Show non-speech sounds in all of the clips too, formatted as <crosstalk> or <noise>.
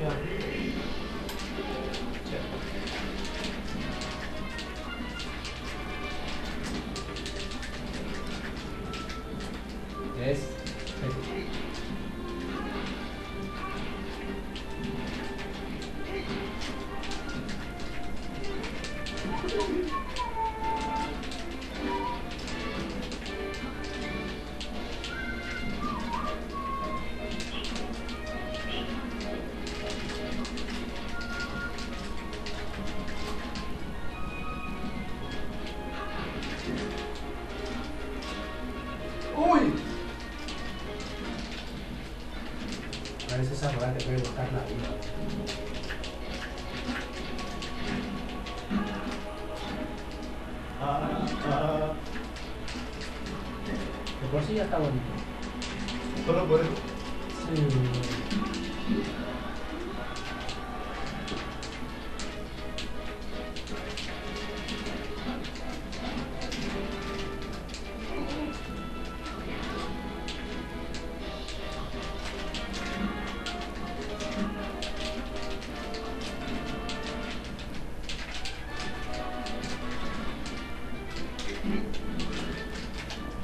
Ya. Yes. ¡Uy! A veces esa rueda te puede buscar la vida. Ah, ah. De por sí ya está bonito. Solo por eso. Sí.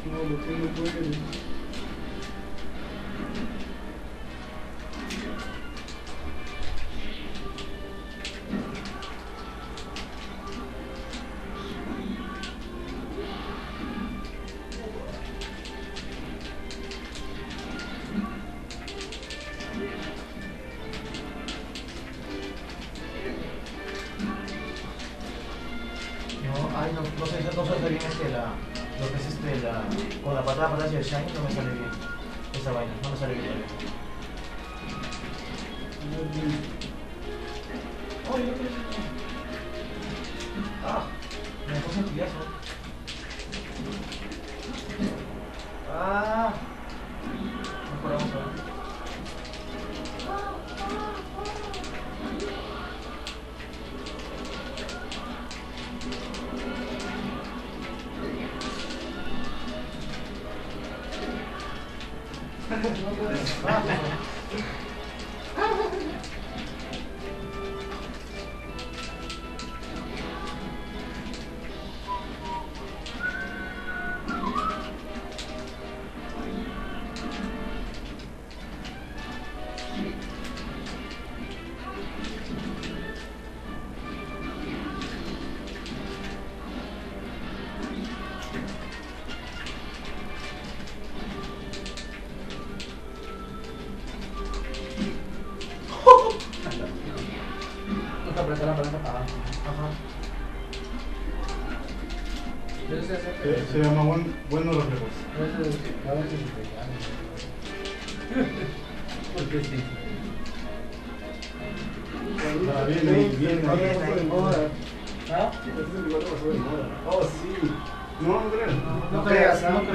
No, lo que no puede. No, ay, no, no sé, no sé bien este, la, lo que es este, la, con la patada para hacia el shine no me sale bien. Esa vaina, no me sale bien. Ay, no. Ah, me puse un pillazo. Ah, ハハハハ! Nunca apretar la palanca para abajo. Ajá. Yo sé hacer Se, se llama buen, buenos reflejos. <laughs> Porque sí. Ah, bien ahí, bien ahí. Bien ahí, moda. ¿Ah? Oh, sí. No, no creas. No creas, no creas.